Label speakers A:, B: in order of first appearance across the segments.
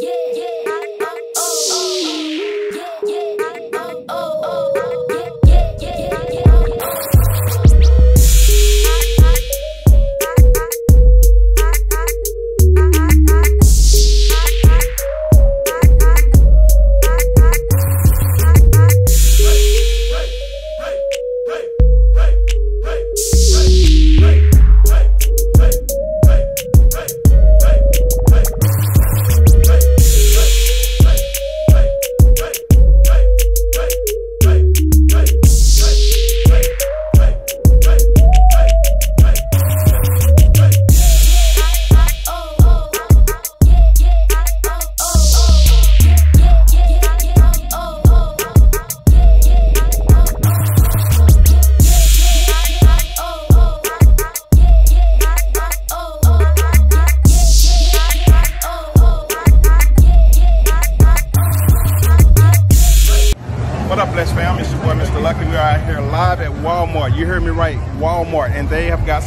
A: Yeah, yeah.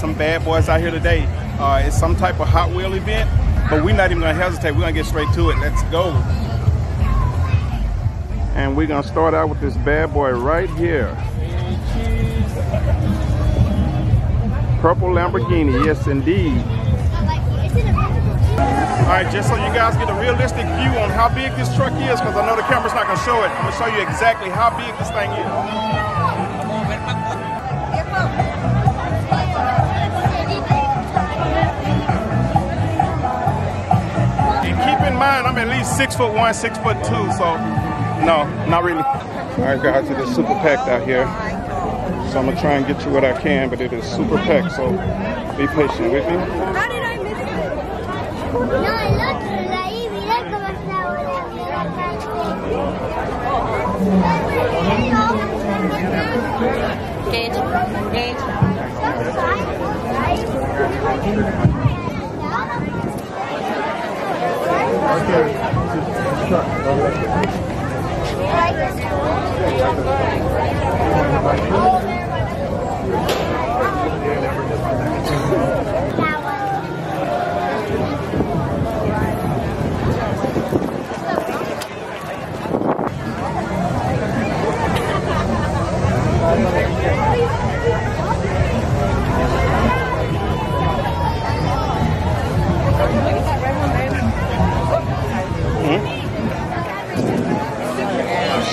A: Some bad boys out here today. Uh, it's some type of Hot Wheel event, but we're not even gonna hesitate. We're gonna get straight to it. Let's go. And we're gonna start out with this bad boy right here. Purple Lamborghini, yes indeed. All right, just so you guys get a realistic view on how big this truck is, because I know the camera's not gonna show it, I'm gonna show you exactly how big this thing is. I'm at least six foot one, six foot two, so no, not really. All right, guys, it is super packed out here. So I'm gonna try and get you what I can, but it is super packed, so be patient with me.
B: How did I miss it? No, I looked ahí, mira cómo está ahora, mira Gage, Gage. Okay.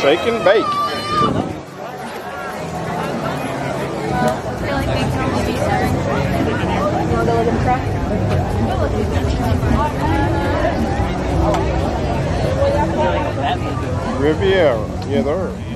A: Shake and bake. Riviera. Yeah, there.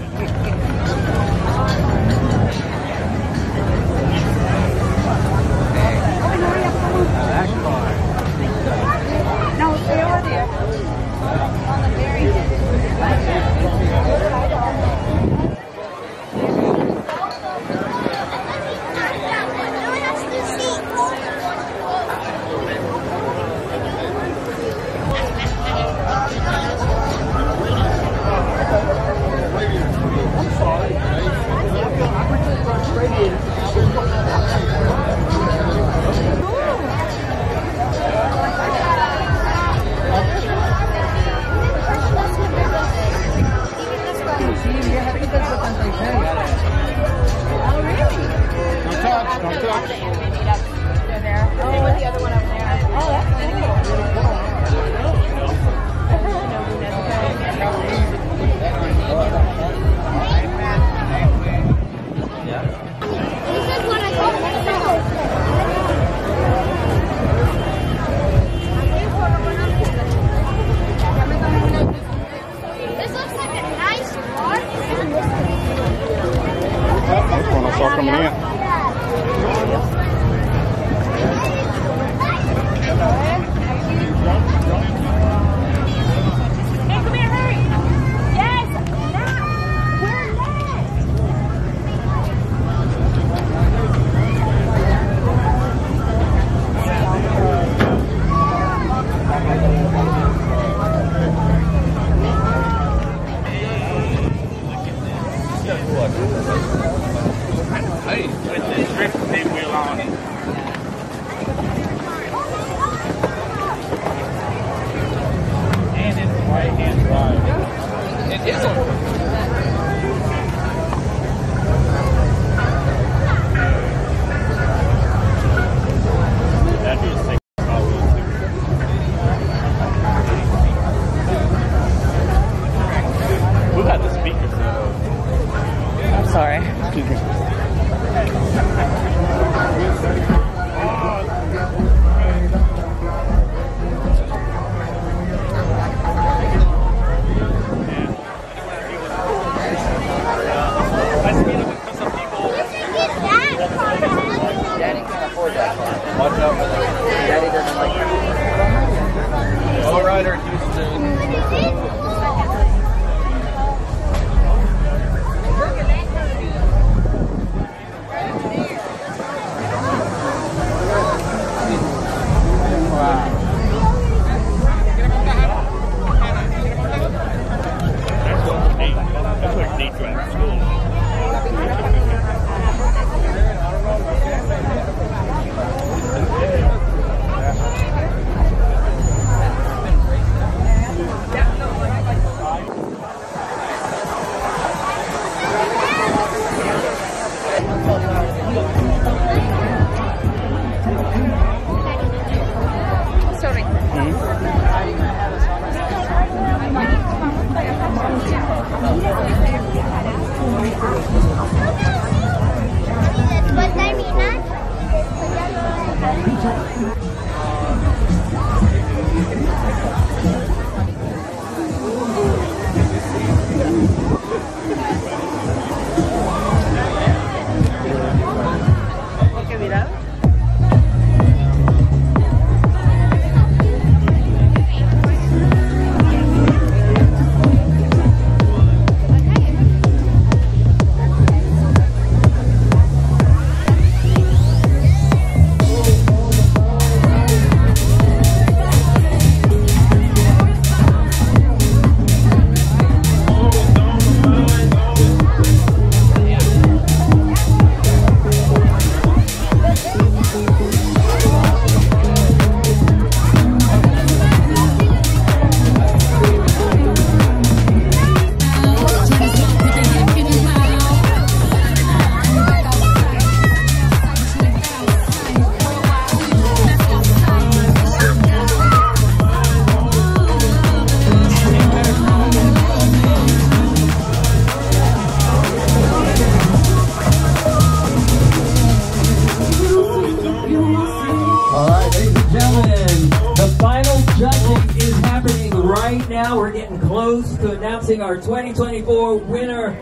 C: Right now. We're getting close to announcing our 2024 winner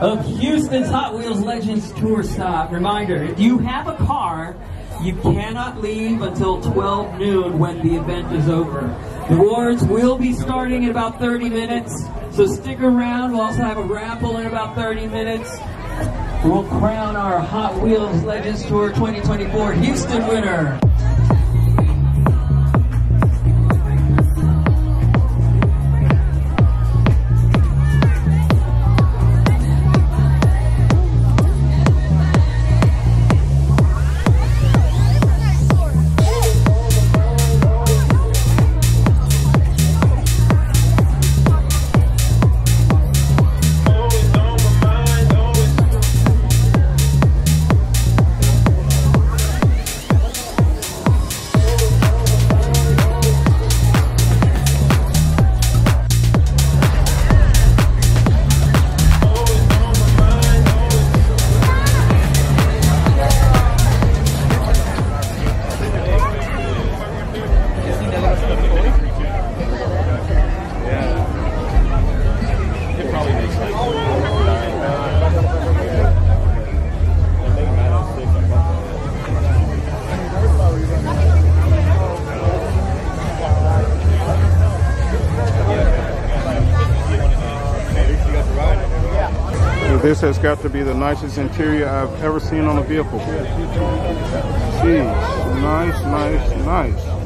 C: of Houston's Hot Wheels Legends Tour Stop. Reminder, if you have a car, you cannot leave until 12 noon when the event is over. The awards will be starting in about 30 minutes, so stick around. We'll also have a raffle in about 30 minutes. We'll crown our Hot Wheels Legends Tour 2024 Houston winner.
A: This has got to be the nicest interior I've ever seen on a vehicle. Jeez, nice, nice, nice.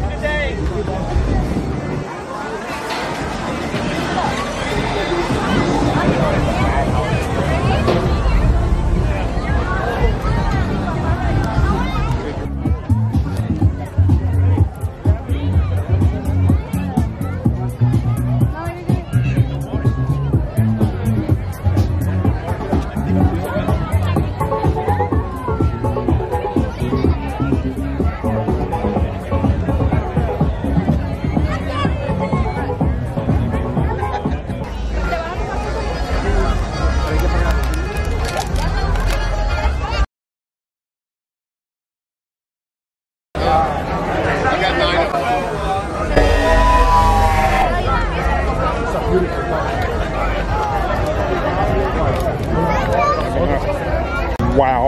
D: No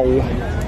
A: cầu.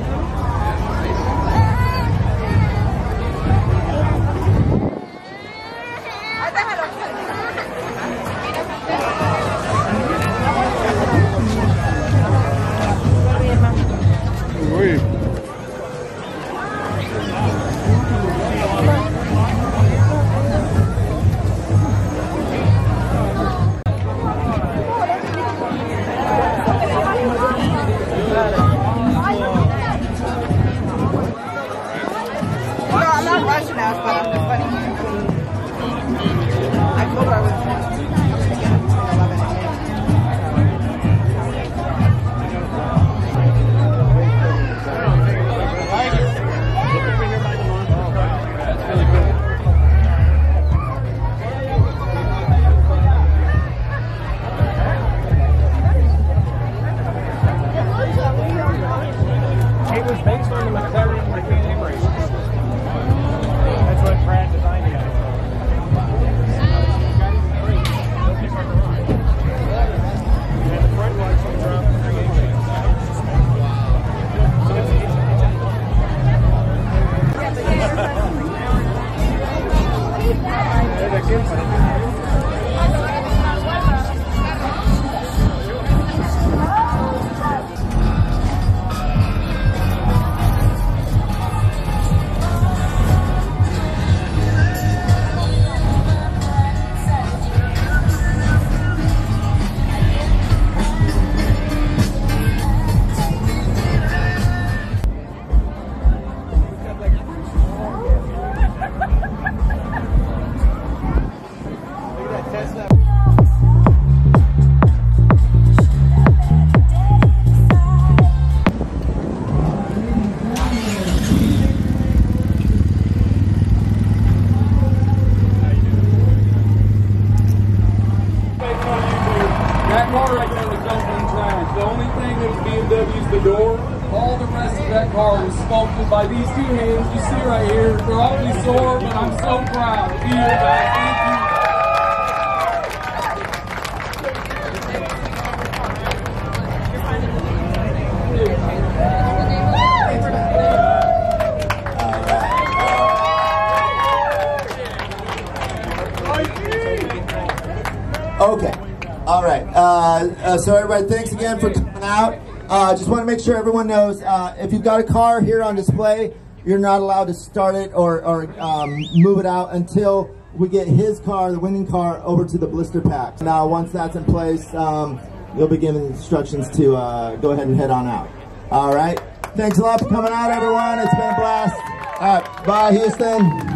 E: Это кем? These you see right here. They're already sore, but I'm so proud to be here, guys. Thank you.
F: Okay. All right. Uh, uh, so everybody, thanks again for coming out. Uh, just want to make sure everyone knows uh, if you've got a car here on display, you're not allowed to start it or, or um, move it out until we get his car, the winning car, over to the blister pack. Now, once that's in place, um, you'll be given instructions to uh, go ahead and head on out. All right. Thanks a lot for coming out, everyone. It's been a blast. All right. Bye, Houston.